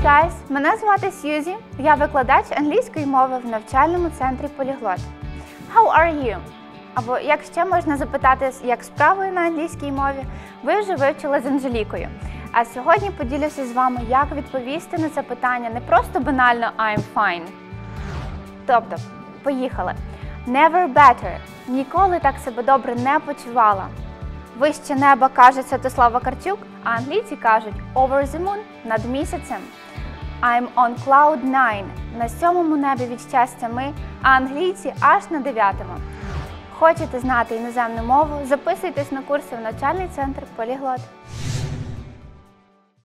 guys! Мене звати Сьюзі. Я викладач англійської мови в навчальному центрі Поліглот. How are you? Або як ще можна запитати, як справи на англійській мові, ви вже вивчили з Анжелікою. А сьогодні поділюся з вами, як відповісти на це питання не просто банально I'm fine. Тобто, поїхали. Never better. Ніколи так себе добре не почувала. Вище неба каже Святослава Карчук, а англійці кажуть over the moon над місяцем. I'm on cloud nine. На сьомому небі від щастя ми, а англійці аж на дев'ятому. Хочете знати іноземну мову? Записуйтесь на курси в навчальний центр Поліглот.